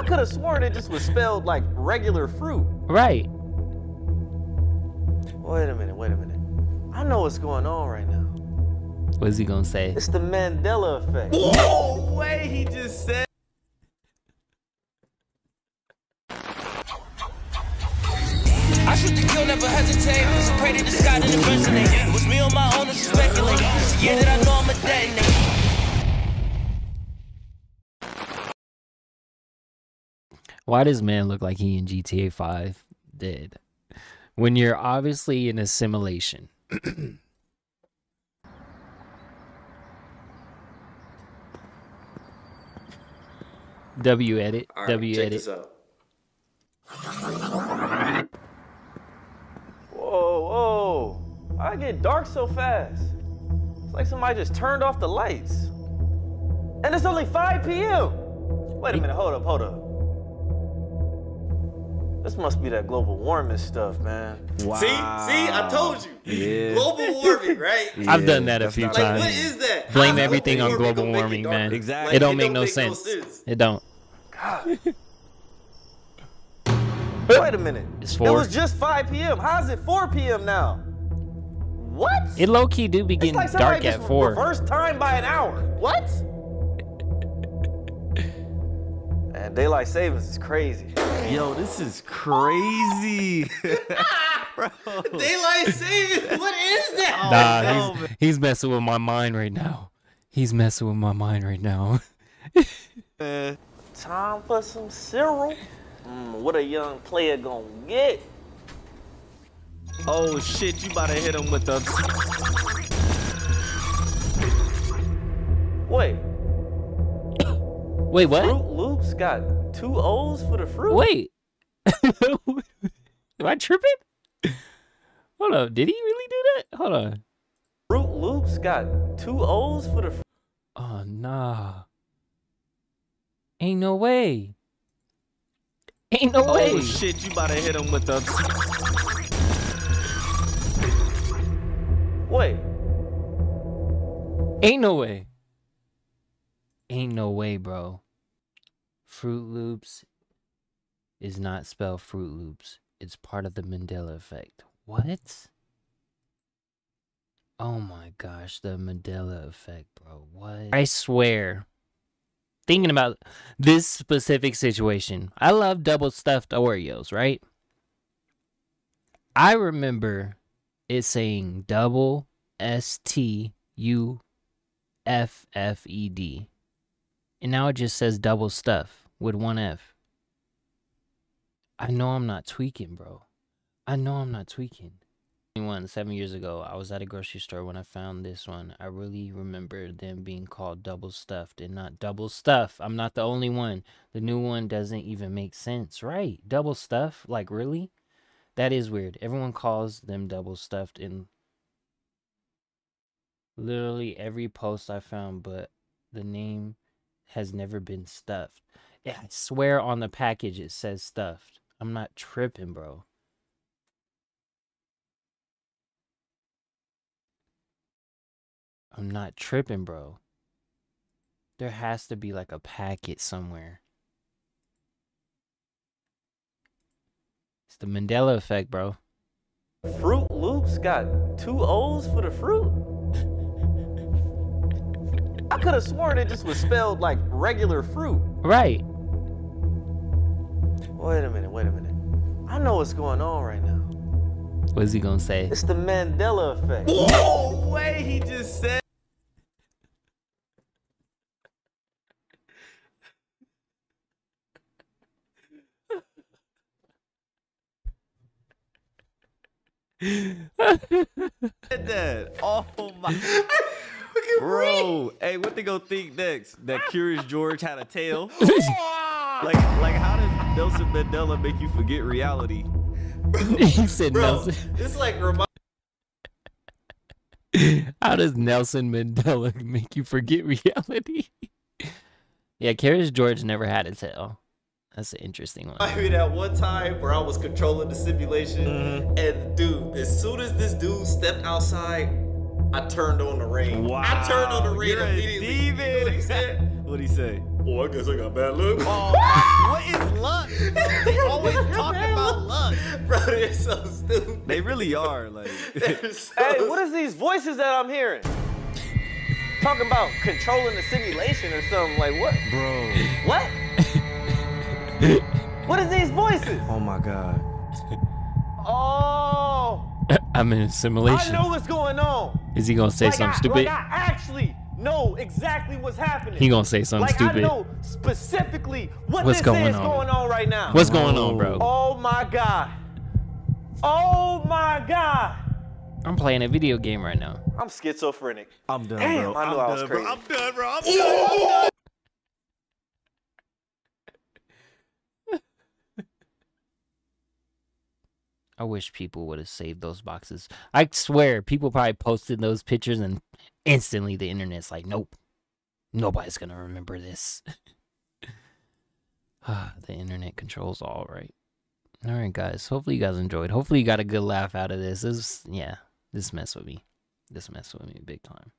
I could have sworn it just was spelled like regular fruit. Right. Wait a minute, wait a minute. I know what's going on right now. What's he gonna say? It's the Mandela effect. No way he just said. Why does man look like he in GTA 5 did? When you're obviously in a simulation. W edit. Right, w edit. Whoa, whoa. I get dark so fast. It's like somebody just turned off the lights. And it's only 5 p.m. Wait a minute, hold up, hold up. This must be that global warming stuff, man. Wow. See, see, I told you. Yeah. Global warming, right? I've done that a few not- Like, times. what is that? Blame How everything global on global warming, man. Exactly. It don't it make don't no make no sense. sense. It don't. God. Wait a minute. It's It was just 5 p.m. How's it 4 p.m. now? What? It low key do be It's getting like dark at just four. First time by an hour. What? Man, daylight savings is crazy. Yo, this is crazy. Bro. Daylight savings. What is that? Nah, no, he's, he's messing with my mind right now. He's messing with my mind right now. Man. Time for some cereal. Mm, what a young player gonna get? Oh shit, you about to hit him with the. Wait, Wait, what? Fruit Loops got two O's for the fruit? Wait. Am I tripping? Hold on. Did he really do that? Hold on. Froot Loops got two O's for the fruit. Oh, nah. Ain't no way. Ain't no oh, way. Oh shit, you about to hit him with the. Wait, Ain't no way. Ain't no way, bro. Fruit Loops is not spelled Fruit Loops. It's part of the Mandela effect. What? Oh my gosh, the Mandela effect, bro. What? I swear. Thinking about this specific situation, I love double stuffed Oreos, right? I remember it saying double S T U F F E D. And now it just says double stuff with one F. I know I'm not tweaking, bro. I know I'm not tweaking. One seven years ago, I was at a grocery store when I found this one. I really remember them being called double stuffed and not double stuff. I'm not the only one. The new one doesn't even make sense, right? Double stuff? Like, really? That is weird. Everyone calls them double stuffed in literally every post I found, but the name has never been stuffed. Yeah, I swear on the package it says stuffed. I'm not tripping, bro. I'm not tripping, bro. There has to be like a packet somewhere. It's the Mandela effect, bro. Froot Loops got two O's for the fruit? I could have sworn it just was spelled like regular fruit. Right. Wait a minute, wait a minute. I know what's going on right now. What's he gonna say? It's the Mandela effect. No way he just said. that. Oh my. Bro, hey, what they gonna think next? That Curious George had a tail? like, like, how does Nelson Mandela make you forget reality? he said Bro, Nelson. it's like remind How does Nelson Mandela make you forget reality? yeah, Curious George never had a tail. That's an interesting one. me that one time where I was controlling the simulation, Mm-hmm. and dude, as soon as this dude stepped outside, I turned on the rain. I turned on the Wow, rain you're a immediately. You know what he said? What'd he say? Oh, I guess I got bad luck. Oh, what is luck? They always talking about luck. Bro, they're so stupid. They really are. Like, They're so Hey, what is these voices that I'm hearing? Talking about controlling the simulation or something. Like what? bro. What? what is these voices? Oh my god. Oh, I'm in a I simulation. I know what's going on. Is he gonna say like something I, stupid? Like I actually know exactly what's happening. he gonna say something like stupid. I know specifically what What's this going is on? going on right now. What's going on, bro? Oh my god. Oh my god. I'm playing a video game right now. I'm schizophrenic. I'm done, Damn, bro. I knew I'm I was done, bro. crazy. I'm done, bro. I'm oh! done. I wish people would have saved those boxes. I swear, people probably posted those pictures and instantly the internet's like, nope, nobody's gonna remember this. The internet controls all right. All right, guys. Hopefully you guys enjoyed. Hopefully you got a good laugh out of this. This, yeah, this mess with me. This mess with me big time.